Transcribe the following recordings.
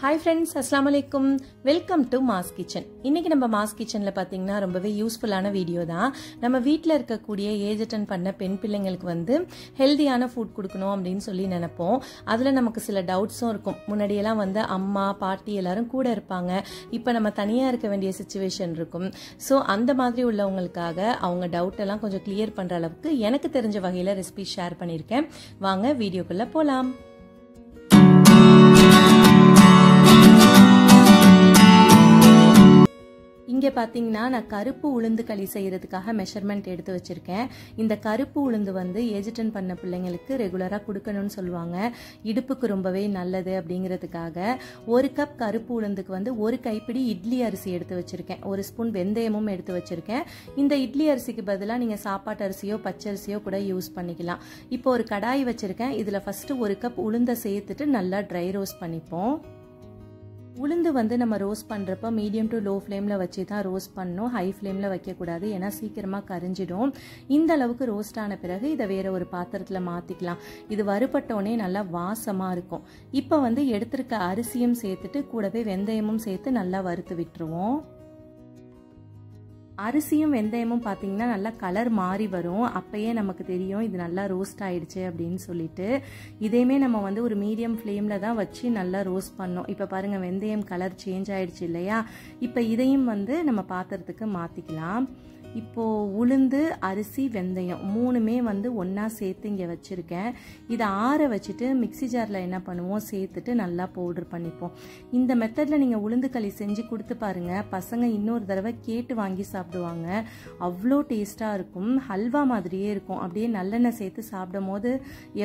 Hi friends அஸ்லாம் வலைக்கும் welcome to mass kitchen இன்னைக்கு நம்ம மாஸ் கிச்சனில் பார்த்தீங்கன்னா ரொம்பவே யூஸ்ஃபுல்லான வீடியோ தான். நம்ம வீட்டில் இருக்கக்கூடிய ஏஜ் அட்டன் பண்ண பெண் பிள்ளைங்களுக்கு வந்து ஹெல்தியான ஃபுட் கொடுக்கணும் அப்படின்னு சொல்லி நினைப்போம். அதில் நமக்கு சில டவுட்ஸும் இருக்கும். முன்னாடியெல்லாம் வந்து அம்மா பாட்டி எல்லாரும் கூட இருப்பாங்க. இப்போ நம்ம தனியாக இருக்க வேண்டிய சுச்சுவேஷன் இருக்கும். ஸோ அந்த மாதிரி உள்ளவங்களுக்காக அவங்க டவுட் எல்லாம் கொஞ்சம் கிளியர் பண்ணுற அளவுக்கு எனக்கு தெரிஞ்ச வகையில் ரெசிபி ஷேர் பண்ணியிருக்கேன். வாங்க வீடியோக்குள்ளே போகலாம் இங்கே பார்த்தீங்கன்னா நான் கருப்பு உளுந்து களி செய்கிறதுக்காக மெஷர்மெண்ட் எடுத்து வச்சுருக்கேன். இந்த கருப்பு உளுந்து வந்து ஏஜிட்டன் பண்ண பிள்ளைங்களுக்கு ரெகுலராக கொடுக்கணும்னு சொல்லுவாங்க. இடுப்புக்கு ரொம்பவே நல்லது அப்படிங்கிறதுக்காக ஒரு கப் கருப்பு உளுந்துக்கு வந்து ஒரு கைப்பிடி இட்லி அரிசி எடுத்து வச்சுருக்கேன். ஒரு ஸ்பூன் வெந்தயமும் எடுத்து வச்சுருக்கேன். இந்த இட்லி அரிசிக்கு பதிலாக நீங்கள் சாப்பாட்டு அரிசியோ பச்சரிசியோ கூட யூஸ் பண்ணிக்கலாம். இப்போ ஒரு கடாய் வச்சுருக்கேன். இதில் ஃபஸ்ட்டு ஒரு கப் உளுந்தை சேர்த்துட்டு நல்லா ட்ரை ரோஸ்ட் பண்ணிப்போம். உளுந்து வந்து நம்ம ரோஸ்ட் பண்ணுறப்ப மீடியம் டு லோ ஃப்ளேமில் வச்சு தான் ரோஸ்ட் பண்ணணும். ஹை ஃப்ளேமில் வைக்கக்கூடாது. ஏன்னா சீக்கிரமாக கரிஞ்சிடும். இந்த அளவுக்கு ரோஸ்ட் ஆன பிறகு இதை வேறு ஒரு பாத்திரத்தில் மாற்றிக்கலாம் இது வறுபட்டோடனே நல்லா வாசமாக இருக்கும். இப்போ வந்து எடுத்திருக்க அரிசியும் சேர்த்துட்டு கூடவே வெந்தயமும் சேர்த்து நல்லா வறுத்து விட்டுருவோம். அரிசியும் வெந்தயமும் பார்த்தீங்கன்னா நல்லா கலர் மாறி வரும். அப்போயே நமக்கு தெரியும் இது நல்லா ரோஸ்ட் ஆயிடுச்சு அப்படின்னு சொல்லிட்டு. இதையுமே நம்ம வந்து ஒரு மீடியம் ஃப்ளேமில் தான் வச்சு நல்லா ரோஸ்ட் பண்ணோம். இப்போ பாருங்கள் வெந்தயம் கலர் சேஞ்ச் ஆயிடுச்சு இல்லையா? இப்போ இதையும் வந்து நம்ம பாத்திரத்துக்கு மாற்றிக்கலாம் இப்போது உளுந்து அரிசி வெந்தயம் மூணுமே வந்து ஒன்றா சேர்த்து இங்கே வச்சுருக்கேன். இதை ஆற வச்சுட்டு மிக்சி ஜாரில் என்ன பண்ணுவோம்? சேர்த்துட்டு நல்லா பவுட்ரு பண்ணிப்போம். இந்த மெத்தடில் நீங்கள் உளுந்து களி செஞ்சு கொடுத்து பாருங்கள் பசங்க இன்னொரு தடவை கேட்டு வாங்கி சாப்பிடுவாங்க. அவ்வளோ டேஸ்ட்டாக இருக்கும். ஹல்வா மாதிரியே இருக்கும். அப்படியே நல்லெண்ணெய் சேர்த்து சாப்பிடும் போது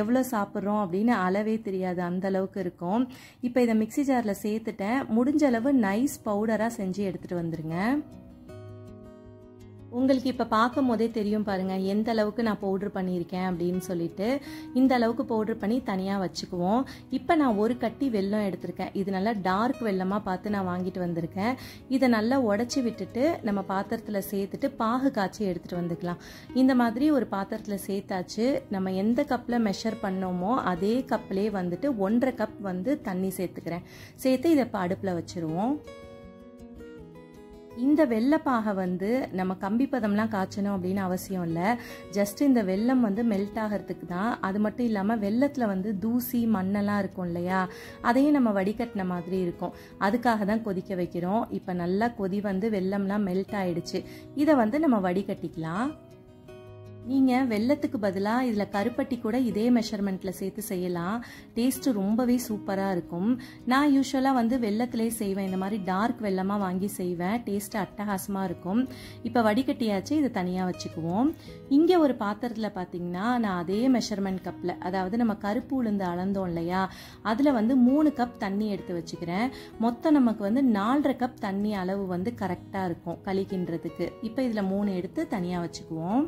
எவ்வளோ சாப்பிட்றோம் அப்படின்னு அளவே தெரியாது. அந்த அளவுக்கு இருக்கும். இப்போ இதை மிக்சி ஜாரில் சேர்த்துட்டேன். முடிஞ்ச அளவு நைஸ் பவுடராக செஞ்சு எடுத்துகிட்டு வந்துருங்க. உங்களுக்கு இப்போ பார்க்கும் போதே தெரியும் பாருங்கள் எந்த அளவுக்கு நான் பவுட்ரு பண்ணியிருக்கேன் அப்படின்னு சொல்லிட்டு. இந்த அளவுக்கு பவுட்ரு பண்ணி தனியாக வச்சுக்குவோம். இப்போ நான் ஒரு கட்டி வெல்லம் எடுத்திருக்கேன். இது நல்லா டார்க் வெள்ளமாக பார்த்து நான் வாங்கிட்டு வந்திருக்கேன். இதை நல்லா உடச்சி விட்டுட்டு நம்ம பாத்திரத்தில் சேர்த்துட்டு பாகு காய்ச்சி எடுத்துகிட்டு வந்துக்கலாம். இந்த மாதிரி ஒரு பாத்திரத்தில் சேர்த்தாச்சு. நம்ம எந்த கப்பில் மெஷர் பண்ணோமோ அதே கப்லேயே வந்துட்டு ஒன்றரை கப் வந்து தண்ணி சேர்த்துக்கிறேன். சேர்த்து இதை இப்போ அடுப்பில் வச்சுருவோம். இந்த வெள்ளப்பாக வந்து நம்ம கம்பி பதம்லாம் காய்ச்சணும் அப்படின்னு அவசியம் இல்லை. ஜஸ்ட் இந்த வெள்ளம் வந்து மெல்ட் ஆகிறதுக்கு தான். அது மட்டும் இல்லாமல் வெள்ளத்தில் வந்து தூசி மண்ணெல்லாம் இருக்கும் இல்லையா? அதையும் நம்ம வடிகட்டின மாதிரி இருக்கும். அதுக்காக தான் கொதிக்க வைக்கிறோம். இப்போ நல்லா கொதி வந்து வெள்ளம்லாம் மெல்ட் ஆயிடுச்சு. இதை வந்து நம்ம வடிகட்டிக்கலாம். நீங்கள் வெள்ளத்துக்கு பதிலாக இதில் கருப்பட்டி கூட இதே மெஷர்மெண்ட்டில் சேர்த்து செய்யலாம். டேஸ்ட்டு ரொம்பவே சூப்பராக இருக்கும். நான் யூஸ்வலாக வந்து வெள்ளத்துலேயே செய்வேன். இந்த மாதிரி டார்க் வெள்ளமாக வாங்கி செய்வேன். டேஸ்ட்டு அட்டகாசமாக இருக்கும். இப்போ வடிகட்டியாச்சு இதை தனியாக வச்சுக்குவோம். இங்கே ஒரு பாத்திரத்தில் பார்த்தீங்கன்னா நான் அதே மெஷர்மெண்ட் கப்பில் அதாவது நம்ம கருப்பு உளுந்து அளந்தோம் இல்லையா அதில் வந்து மூணு கப் தண்ணி எடுத்து வச்சுக்கிறேன். மொத்தம் நமக்கு வந்து நாலரை கப் தண்ணி அளவு வந்து கரெக்டாக இருக்கும் கழிக்கின்றதுக்கு. இப்போ இதில் மூணு எடுத்து தனியாக வச்சுக்குவோம்.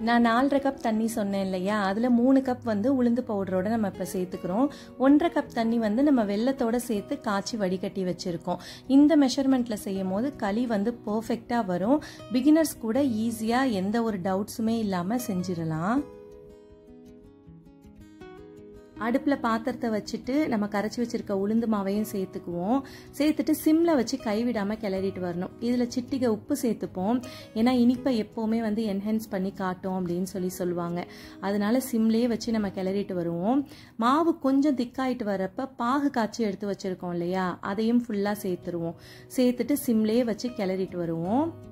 நான் நாலரை கப் தண்ணி சொன்னேன் இல்லையா? அதில் மூணு கப் வந்து உளுந்து பவுடரோட நம்ம இப்போ சேர்த்துக்கிறோம். ஒன்றரை கப் தண்ணி வந்து நம்ம வெள்ளத்தோட சேர்த்து காய்ச்சி வடிகட்டி வச்சுருக்கோம். இந்த மெஷர்மெண்ட்டில் செய்யும் போது களி வந்து பர்ஃபெக்டாக வரும். பிகினர்ஸ் கூட ஈஸியாக எந்த ஒரு டவுட்ஸுமே இல்லாமல் செஞ்சிடலாம். அடுப்பில் பாத்திரத்தை வச்சுட்டு நம்ம கரைச்சி வச்சிருக்க உளுந்து மாவையும் சேர்த்துக்குவோம். சேர்த்துட்டு சிம்மில் வச்சு கைவிடாமல் கிளறிட்டு வரணும். இதில் சிட்டிகை உப்பு சேர்த்துப்போம். ஏன்னா இனிப்பை எப்போவுமே வந்து என்ஹென்ஸ் பண்ணி காட்டும் அப்படின்னு சொல்லி சொல்லுவாங்க. அதனால சிம்லேயே வச்சு நம்ம கிளறிட்டு வருவோம். மாவு கொஞ்சம் திக்காயிட்டு வரப்ப பாகு காய்ச்சி எடுத்து வச்சுருக்கோம் இல்லையா? அதையும் ஃபுல்லாக சேர்த்துருவோம். சேர்த்துட்டு சிம்லேயே வச்சு கிளறிட்டு வருவோம்.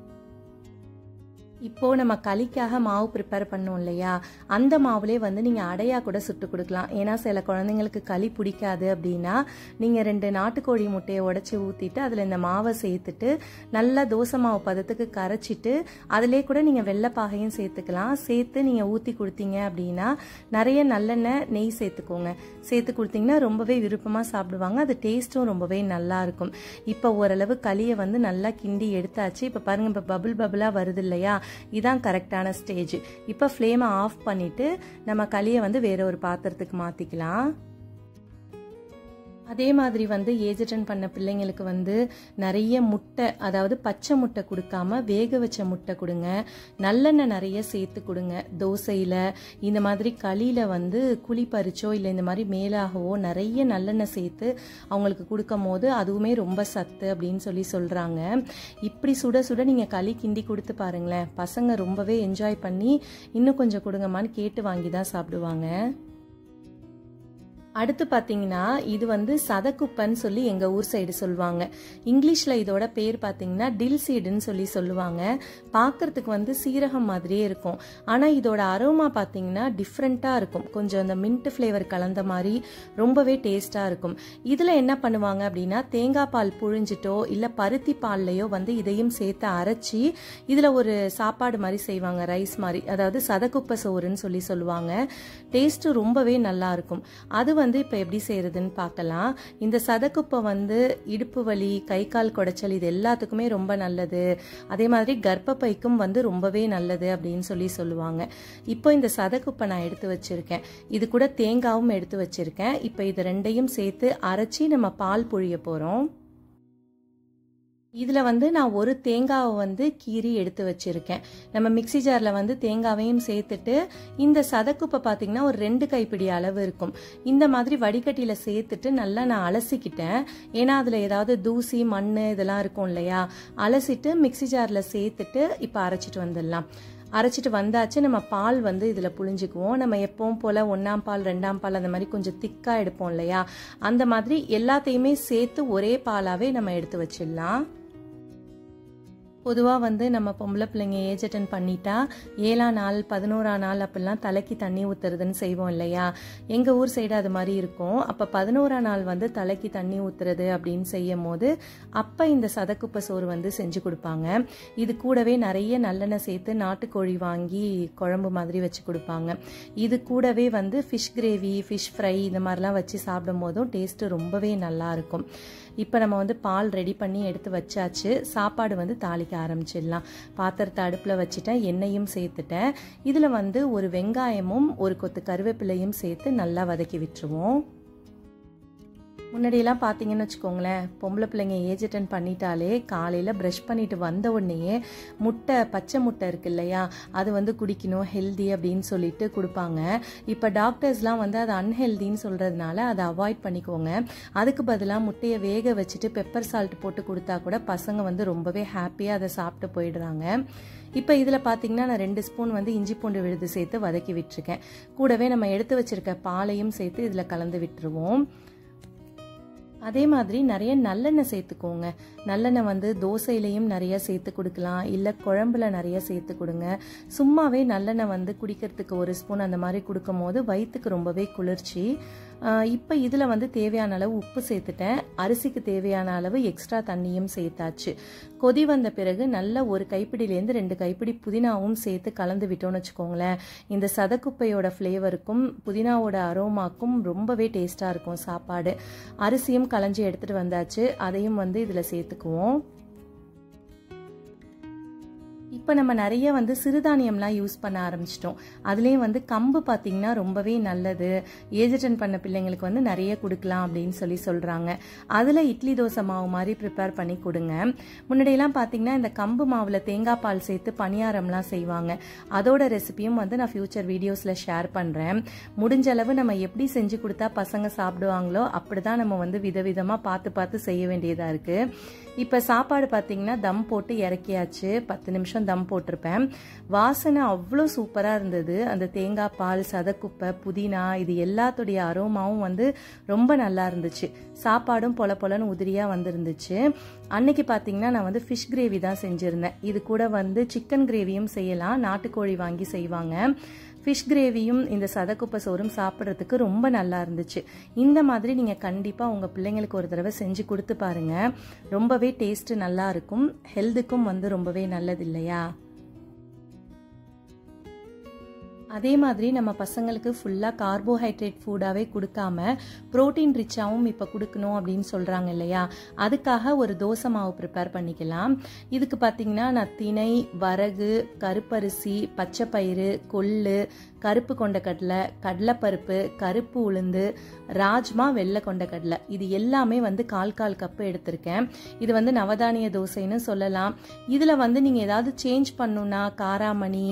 இப்போது நம்ம களிக்காக மாவு ப்ரிப்பேர் பண்ணோம் இல்லையா? அந்த மாவுலே வந்து நீங்கள் அடையாக கூட சுட்டு கொடுக்கலாம். ஏன்னா சில குழந்தைங்களுக்கு களி பிடிக்காது அப்படின்னா நீங்கள் ரெண்டு நாட்டுக்கோழி முட்டையை உடச்சி ஊற்றிட்டு அதில் இந்த மாவை சேர்த்துட்டு நல்லா தோசை மாவு பதத்துக்கு கரைச்சிட்டு அதிலே கூட நீங்கள் வெள்ளைப்பாகையும் சேர்த்துக்கலாம். சேர்த்து நீங்கள் ஊற்றி கொடுத்தீங்க அப்படின்னா நிறைய நல்லெண்ணெய் நெய் சேர்த்துக்கோங்க. சேர்த்து கொடுத்தீங்கன்னா ரொம்பவே விருப்பமாக சாப்பிடுவாங்க. அது டேஸ்ட்டும் ரொம்பவே நல்லா இருக்கும். இப்போ ஓரளவு களியை வந்து நல்லா கிண்டி எடுத்தாச்சு. இப்போ பாருங்கள் இப்போ பபுள் பபுளாக வருது இல்லையா? இதான் கரெக்டான ஸ்டேஜ். இப்போ ஃப்ளேமை ஆஃப் பண்ணிவிட்டு நம்ம களியை வந்து வேற ஒரு பாத்திரத்துக்கு மாற்றிக்கலாம் அதே மாதிரி வந்து ஏஜ் அட்டன் பண்ண பிள்ளைங்களுக்கு வந்து நிறைய முட்டை அதாவது பச்சை முட்டை கொடுக்காம வேக வச்ச முட்டை கொடுங்க. நல்லெண்ணெய் நிறைய சேர்த்து கொடுங்க. தோசையில் இந்த மாதிரி களியில் வந்து குழி பறிச்சோ இல்லை இந்த மாதிரி மேலாகவோ நிறைய நல்லெண்ணெய் சேர்த்து அவங்களுக்கு கொடுக்கும் போது அதுவுமே ரொம்ப சத்து அப்படின்னு சொல்லி சொல்கிறாங்க இப்படி சுட சுட நீங்கள் களி கிண்டி கொடுத்து பாருங்களேன். பசங்க ரொம்பவே என்ஜாய் பண்ணி இன்னும் கொஞ்சம் கொடுங்கம்மான்னு கேட்டு வாங்கி தான் சாப்பிடுவாங்க. அடுத்து பார்த்தீங்கன்னா இது வந்து சதக்குப்பன்னு சொல்லி எங்கள் ஊர் சைடு சொல்லுவாங்க. இங்கிலீஷில் இதோட பேர் பார்த்தீங்கன்னா டில் சீடுன்னு சொல்லி சொல்லுவாங்க. பார்க்கறதுக்கு வந்து சீரகம் மாதிரியே இருக்கும். ஆனால் இதோட அரோமா பார்த்தீங்கன்னா டிஃப்ரெண்ட்டாக இருக்கும். கொஞ்சம் அந்த மின்ட் ஃப்ளேவர் கலந்த மாதிரி ரொம்பவே டேஸ்ட்டாக இருக்கும். இதில் என்ன பண்ணுவாங்க அப்படின்னா தேங்காய் பால் புழிஞ்சிட்டோ இல்லை பருத்தி பால்லையோ வந்து இதையும் சேர்த்து அரைச்சி இதில் ஒரு சாப்பாடு மாதிரி செய்வாங்க ரைஸ் மாதிரி. அதாவது சதக்குப்பை சோறுன்னு சொல்லி சொல்லுவாங்க. டேஸ்ட்டு ரொம்பவே நல்லா இருக்கும். அது வந்து இப்போ எப்படி செய்கிறதுன்னு பார்க்கலாம். இந்த சதக்குப்பை வந்து இடுப்பு வலி கை கால் குடைச்சல் இது எல்லாத்துக்குமே ரொம்ப நல்லது. அதே மாதிரி கர்ப்பப்பைக்கும் வந்து ரொம்பவே நல்லது அப்படின்னு சொல்லி சொல்லுவாங்க. இப்போ இந்த சதக்குப்பை நான் எடுத்து வச்சுருக்கேன். இது கூட தேங்காவும் எடுத்து வச்சிருக்கேன். இப்போ இது ரெண்டையும் சேர்த்து அரைச்சி நம்ம பால் புழிய போகிறோம் இதில் வந்து நான் ஒரு தேங்காவை வந்து கீறி எடுத்து வச்சுருக்கேன். நம்ம மிக்சி ஜாரில் வந்து தேங்காவையும் சேர்த்துட்டு இந்த சதக்குப்பை பார்த்தீங்கன்னா ஒரு ரெண்டு கைப்பிடி அளவு இருக்கும். இந்த மாதிரி வடிகட்டியில் சேர்த்துட்டு நல்லா நான் அலசிக்கிட்டேன். ஏன்னா அதில் ஏதாவது தூசி மண் இதெல்லாம் இருக்கும் இல்லையா? அலசிட்டு மிக்சி ஜாரில் சேர்த்துட்டு இப்போ அரைச்சிட்டு வந்துடலாம். அரைச்சிட்டு வந்தாச்சு நம்ம பால் வந்து இதில் புழிஞ்சுக்குவோம். நம்ம எப்பவும் போல் ஒன்றாம் பால் ரெண்டாம் பால் அந்த மாதிரி கொஞ்சம் திக்காக எடுப்போம் இல்லையா? அந்த மாதிரி எல்லாத்தையுமே சேர்த்து ஒரே பாலாகவே நம்ம எடுத்து வச்சிடலாம். பொதுவாக வந்து நம்ம பொம்பளை பிள்ளைங்க ஏஜ் அட்டன் பண்ணிட்டா ஏழாம் நாள் பதினோராம் நாள் அப்படிலாம் தலைக்கு தண்ணி ஊற்றுறதுன்னு செய்வோம் இல்லையா? எங்கள் ஊர் சைடு அது மாதிரி இருக்கும். அப்போ பதினோராம் நாள் வந்து தலைக்கு தண்ணி ஊற்றுறது அப்படின்னு செய்யும் போது அப்போ இந்த சதக்குப்பை சோறு வந்து செஞ்சு கொடுப்பாங்க. இது கூடவே நிறைய நல்லெண்ணெய் சேர்த்து நாட்டுக்கோழி வாங்கி குழம்பு மாதிரி வச்சு கொடுப்பாங்க. இது கூடவே வந்து ஃபிஷ் கிரேவி ஃபிஷ் ஃப்ரை இந்த மாதிரிலாம் வச்சு சாப்பிடும் போதும் டேஸ்ட்டு ரொம்பவே நல்லாயிருக்கும் இப்போ நம்ம வந்து பால் ரெடி பண்ணி எடுத்து வச்சாச்சு. சாப்பாடு வந்து தாளிக்க ஆரம்பிச்சிடலாம். பாத்திரத்தை அடுப்பில் வச்சுட்டேன். எண்ணெயும் சேர்த்துட்டேன். இதில் வந்து ஒரு வெங்காயமும் ஒரு கொத்து கருவேப்பிலையும் சேர்த்து நல்லா வதக்கி விட்டுருவோம். முன்னாடியெல்லாம் பார்த்தீங்கன்னு வச்சுக்கோங்களேன் பொம்பளை பிள்ளைங்க ஏஜ் அட்டன் பண்ணிட்டாலே காலையில் ப்ரஷ் பண்ணிட்டு வந்த உடனேயே முட்டை பச்சை முட்டை இருக்கு இல்லையா அது வந்து குடிக்கணும் ஹெல்தி அப்படின்னு சொல்லிட்டு கொடுப்பாங்க. இப்போ டாக்டர்ஸ்லாம் வந்து அது அன்ஹெல்தின்னு சொல்கிறதுனால அதை அவாய்ட் பண்ணிக்கோங்க. அதுக்கு பதிலாக முட்டையை வேக வச்சுட்டு பெப்பர் சால்ட் போட்டு கொடுத்தா கூட பசங்க வந்து ரொம்பவே ஹாப்பியாக அதை சாப்பிட்டு போயிடுறாங்க. இப்போ இதில் பார்த்தீங்கன்னா நான் ரெண்டு ஸ்பூன் வந்து இஞ்சி பூண்டு விழுது சேர்த்து வதக்கி விட்டுருக்கேன். கூடவே நம்ம எடுத்து வச்சிருக்க பாலையும் சேர்த்து இதில் கலந்து விட்டுருவோம். அதே மாதிரி நிறைய நல்லெண்ணெய் சேர்த்துக்கோங்க. நல்லெண்ணெய் வந்து தோசையிலையும் நிறைய சேர்த்து கொடுக்கலாம். இல்லை குழம்புல நிறைய சேர்த்து கொடுங்க. சும்மாவே நல்லெண்ணெய் வந்து குடிக்கிறதுக்கு ஒரு ஸ்பூன் அந்த மாதிரி கொடுக்கும் போது வயிற்றுக்கு ரொம்பவே குளிர்ச்சி. இப்போ இதில் வந்து தேவையான அளவு உப்பு சேர்த்துட்டேன். அரிசிக்கு தேவையான அளவு எக்ஸ்ட்ரா தண்ணியும் சேர்த்தாச்சு. கொதி வந்த பிறகு நல்ல ஒரு கைப்பிடியிலேருந்து ரெண்டு கைப்பிடி புதினாவும் சேர்த்து கலந்து விட்டோம்னு வச்சுக்கோங்களேன். இந்த சதக்குப்பையோட ஃப்ளேவருக்கும் புதினாவோட அரோமாக்கும் ரொம்பவே டேஸ்ட்டாக இருக்கும் சாப்பாடு. அரிசியும் களைஞ்சி எடுத்துகிட்டு வந்தாச்சு. அதையும் வந்து இதில் சேர்த்துக்குவோம். இப்போ நம்ம நிறைய வந்து சிறுதானியம்லாம் யூஸ் பண்ண ஆரம்பிச்சிட்டோம். அதுலேயும் வந்து கம்பு பார்த்திங்கன்னா ரொம்பவே நல்லது. ஏஜ் அட்டன் பண்ண பிள்ளைங்களுக்கு வந்து நிறைய கொடுக்கலாம் அப்படின்னு சொல்லி சொல்கிறாங்க அதில் இட்லி தோசை மாவு மாதிரி ப்ரிப்பேர் பண்ணி கொடுங்க. முன்னாடியெல்லாம் பார்த்தீங்கன்னா இந்த கம்பு மாவில் தேங்காய் பால் சேர்த்து பணியாரம்லாம் செய்வாங்க. அதோட ரெசிபியும் வந்து நான் ஃப்யூச்சர் வீடியோஸில் ஷேர் பண்ணுறேன் முடிஞ்ச அளவு நம்ம எப்படி செஞ்சு கொடுத்தா பசங்க சாப்பிடுவாங்களோ அப்படி தான் நம்ம வந்து விதவிதமாக பார்த்து பார்த்து செய்ய வேண்டியதாக இருக்குது இப்போ சாப்பாடு பார்த்தீங்கன்னா தம் போட்டு இறக்கியாச்சு. பத்து நிமிஷம் தம் போட்டிருப்பேன். வாசனை அவ்வளோ சூப்பராக இருந்தது. அந்த தேங்காய் பால் சதக்குப்பை புதினா இது எல்லாத்துடைய அரோமாவும் வந்து ரொம்ப நல்லா இருந்துச்சு. சாப்பாடும் பொல பொலன்னு உதிரியாக வந்துருந்துச்சு. அன்னைக்கு பார்த்தீங்கன்னா நான் வந்து ஃபிஷ் கிரேவி தான் செஞ்சுருந்தேன். இது கூட வந்து சிக்கன் கிரேவியும் செய்யலாம். நாட்டுக்கோழி வாங்கி செய்வாங்க. ஃபிஷ் கிரேவியும் இந்த சதக்குப்பை சோறும் சாப்பிட்றதுக்கு ரொம்ப நல்லா இருந்துச்சு. இந்த மாதிரி நீங்கள் கண்டிப்பாக உங்கள் பிள்ளைங்களுக்கு ஒரு தடவை செஞ்சு கொடுத்து பாருங்கள் ரொம்பவே டேஸ்ட்டு நல்லா இருக்கும். ஹெல்த்துக்கும் வந்து ரொம்பவே நல்லது இல்லையா? அதே மாதிரி நம்ம பசங்களுக்கு ஃபுல்லாக கார்போஹைட்ரேட் ஃபுட்டாகவே கொடுக்காம ப்ரோட்டீன் ரிச்சாகவும் இப்போ கொடுக்கணும் அப்படின்னு சொல்கிறாங்க இல்லையா? அதுக்காக ஒரு தோசை மாவு ப்ரிப்பேர் பண்ணிக்கலாம். இதுக்கு பார்த்தீங்கன்னா நான் திணை வரகு கருப்பரிசி பச்சைப்பயிறு கொள்ளு கருப்பு கொண்டக்கடலை கடலைப்பருப்பு கருப்பு உளுந்து ராஜ்மா வெள்ளை கொண்டக்கடலை இது எல்லாமே வந்து கால் கால் கப்பு எடுத்திருக்கேன். இது வந்து நவதானிய தோசைன்னு சொல்லலாம். இதில் வந்து நீங்கள் ஏதாவது சேஞ்ச் பண்ணுன்னா காராமணி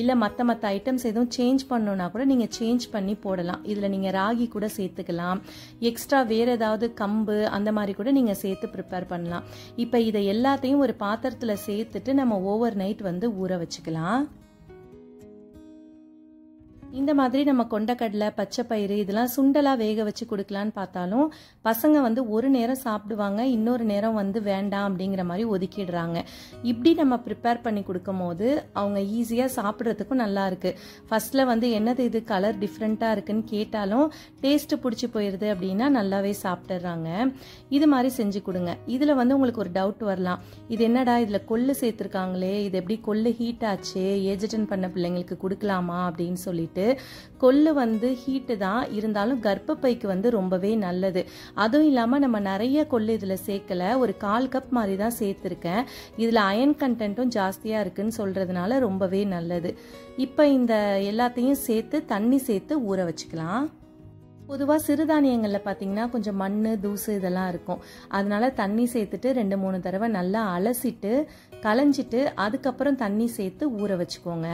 இல்லை மற்ற மற்ற ஐட்டம்ஸ் எதுவும் சேஞ்ச் பண்ணணுன்னா கூட நீங்கள் சேஞ்ச் பண்ணி போடலாம். இதில் நீங்கள் ராகி கூட சேர்த்துக்கலாம். எக்ஸ்ட்ரா வேறு ஏதாவது கம்பு அந்த மாதிரி கூட நீங்கள் சேர்த்து ப்ரிப்பேர் பண்ணலாம். இப்போ இதை எல்லாத்தையும் ஒரு பாத்திரத்தில் சேர்த்துட்டு நம்ம ஓவர் நைட் வந்து ஊற வச்சுக்கலாம். இந்த மாதிரி நம்ம கொண்டக்கடலை பச்சைப்பயிறு இதெல்லாம் சுண்டலாக வேக வச்சு கொடுக்கலான்னு பார்த்தாலும் பசங்க வந்து ஒரு நேரம் சாப்பிடுவாங்க இன்னொரு நேரம் வந்து வேண்டாம் அப்படிங்கிற மாதிரி ஒதுக்கிடுறாங்க. இப்படி நம்ம ப்ரிப்பேர் பண்ணி கொடுக்கும் போது அவங்க ஈஸியாக சாப்பிட்றதுக்கும் நல்லா இருக்கு. ஃபர்ஸ்ட்ல வந்து என்னது இது கலர் டிஃப்ரெண்ட்டாக இருக்குன்னு கேட்டாலும் டேஸ்ட்டு பிடிச்சி போயிடுது அப்படின்னா நல்லாவே சாப்பிட்டுறாங்க. இது மாதிரி செஞ்சு கொடுங்க. இதில் வந்து உங்களுக்கு ஒரு டவுட் வரலாம். இது என்னடா இதில் கொள்ளு சேர்த்துருக்காங்களே இது எப்படி கொள்ளு ஹீட் ஆச்சு அட்டன் பண்ண பிள்ளைங்களுக்கு கொடுக்கலாமா அப்படின்னு சொல்லிட்டு கொள்ளு வந்து ஹீட்டு தான். இருந்தாலும் கர்ப்பப்பைக்கு வந்து ரொம்பவே நல்லது. அதுவும் இல்லாமல் நம்ம நிறைய கொள்ளு இதில் சேர்க்கல. ஒரு கால் கப் மாதிரி தான் சேர்த்துருக்கேன். இதில் அயன் கண்டென்ட்டும் ஜாஸ்தியாக இருக்குன்னு சொல்கிறதுனால ரொம்பவே நல்லது. இப்போ இந்த எல்லாத்தையும் சேர்த்து தண்ணி சேர்த்து ஊற வச்சுக்கலாம். பொதுவாக சிறுதானியங்களில் பார்த்தீங்கன்னா கொஞ்சம் மண் தூசு இதெல்லாம் இருக்கும். அதனால தண்ணி சேர்த்துட்டு ரெண்டு மூணு தடவை நல்லா அலசிட்டு களைஞ்சிட்டு அதுக்கப்புறம் தண்ணி சேர்த்து ஊற வச்சுக்கோங்க.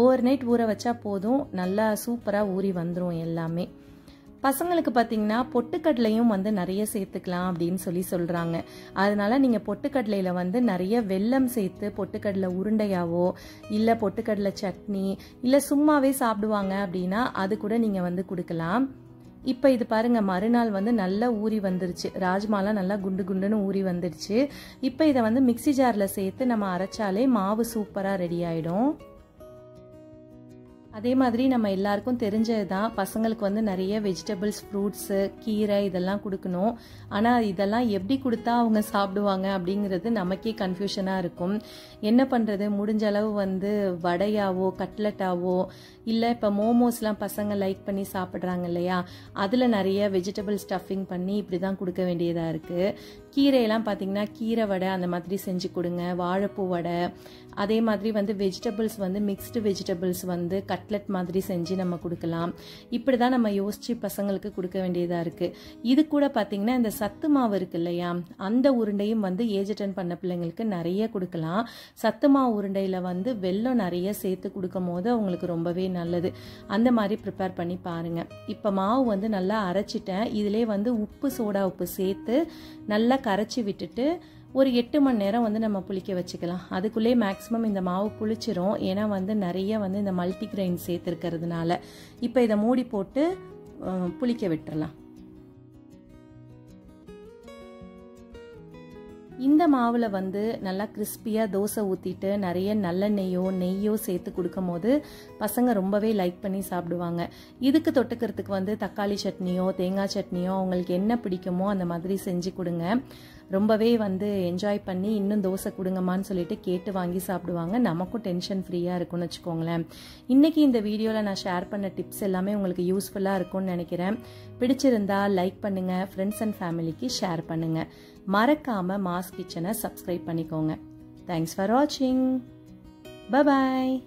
ஓவர் நைட் ஊற வச்சா போதும். நல்லா சூப்பராக ஊறி வந்துடும் எல்லாமே. பசங்களுக்கு பார்த்தீங்கன்னா பொட்டுக்கடலையும் வந்து நிறைய சேர்த்துக்கலாம் அப்படின்னு சொல்லி சொல்கிறாங்க அதனால நீங்கள் பொட்டுக்கடலையில் வந்து நிறைய வெல்லம் சேர்த்து பொட்டுக்கடலை உருண்டையாவோ இல்லை பொட்டுக்கடலை சட்னி இல்லை சும்மாவே சாப்பிடுவாங்க அப்படின்னா அது கூட நீங்கள் வந்து கொடுக்கலாம். இப்போ இது பாருங்கள் மறுநாள் வந்து நல்லா ஊறி வந்துருச்சு. ராஜ்மாலாம் நல்லா குண்டு குண்டுன்னு ஊறி வந்துருச்சு. இப்போ இதை வந்து மிக்சி ஜாரில் சேர்த்து நம்ம அரைச்சாலே மாவு சூப்பராக ரெடி ஆகிடும் அதே மாதிரி நம்ம எல்லாருக்கும் தெரிஞ்சது தான் பசங்களுக்கு வந்து நிறைய வெஜிடபிள்ஸ் ஃப்ரூட்ஸு கீரை இதெல்லாம் கொடுக்கணும். ஆனால் இதெல்லாம் எப்படி கொடுத்தா அவங்க சாப்பிடுவாங்க அப்படிங்கிறது நமக்கே கன்ஃபியூஷனாக இருக்கும். என்ன பண்ணுறது முடிஞ்ச அளவு வந்து வடையாவோ கட்லட்டாவோ இல்லை இப்போ மோமோஸ்லாம் பசங்க லைக் பண்ணி சாப்பிட்றாங்க இல்லையா? அதில் நிறைய வெஜிடபிள் ஸ்டஃபிங் பண்ணி இப்படி தான் கொடுக்க வேண்டியதாக இருக்குது கீரையெல்லாம் பார்த்தீங்கன்னா கீரை வடை அந்த மாதிரி செஞ்சு கொடுங்க. வாழைப்பூ வடை. அதே மாதிரி வந்து வெஜிடபிள்ஸ் வந்து மிக்ஸ்டு வெஜிடபிள்ஸ் வந்து கட் கட்லெட் மாதிரி செஞ்சு நம்ம கொடுக்கலாம். இப்படி தான் நம்ம யோசித்து பசங்களுக்கு கொடுக்க வேண்டியதாக இருக்குது இது கூட பார்த்தீங்கன்னா இந்த சத்து மாவு இருக்கு இல்லையா? அந்த உருண்டையும் வந்து ஏஜ் அட்டன் பண்ண பிள்ளைங்களுக்கு நிறைய கொடுக்கலாம். சத்து மாவு உருண்டையில் வந்து வெல்லம் நிறைய சேர்த்து கொடுக்கும் போது அவங்களுக்கு ரொம்பவே நல்லது. அந்த மாதிரி ப்ரிப்பேர் பண்ணி பாருங்கள் இப்போ மாவு வந்து நல்லா அரைச்சிட்டேன். இதிலே வந்து உப்பு சோடா உப்பு சேர்த்து நல்லா கரைச்சி விட்டுட்டு ஒரு எட்டு மணி நேரம் வந்து நம்ம புளிக்க வச்சுக்கலாம். அதுக்குள்ளே மேக்ஸிமம் இந்த மாவு புளிச்சிரும். ஏன்னா வந்து நிறைய வந்து இந்த மல்டி கிரெயின் சேர்த்துருக்கிறதுனால. இப்போ இதை மூடி போட்டு புளிக்க விட்டுறலாம். இந்த மாவில் வந்து நல்லா கிறிஸ்பியாக தோசை ஊற்றிட்டு நிறைய நல்லெண்ணெய்யோ நெய்யோ சேர்த்து கொடுக்கும் போது பசங்க ரொம்பவே லைக் பண்ணி சாப்பிடுவாங்க. இதுக்கு தொட்டுக்கிறதுக்கு வந்து தக்காளி சட்னியோ தேங்காய் சட்னியோ அவங்களுக்கு என்ன பிடிக்குமோ அந்த மாதிரி செஞ்சு கொடுங்க. ரொம்பவே வந்து என்ஜாய் பண்ணி இன்னும் தோசை கொடுங்கம்மான்னு சொல்லிட்டு கேட்டு வாங்கி சாப்பிடுவாங்க. நமக்கும் டென்ஷன் ஃப்ரீயாக இருக்கும்னு வச்சுக்கோங்களேன். இன்றைக்கி இந்த வீடியோவில் நான் ஷேர் பண்ண டிப்ஸ் எல்லாமே உங்களுக்கு யூஸ்ஃபுல்லாக இருக்கும்னு நினைக்கிறேன். பிடிச்சிருந்தா லைக் பண்ணுங்கள் ஃப்ரெண்ட்ஸ் அண்ட் ஃபேமிலிக்கு ஷேர் பண்ணுங்கள் மறக்காமல் மாஸ் கிச்சனை சப்ஸ்கிரைப் பண்ணிக்கோங்க. தேங்க்ஸ் ஃபார் வாட்சிங் பபாய்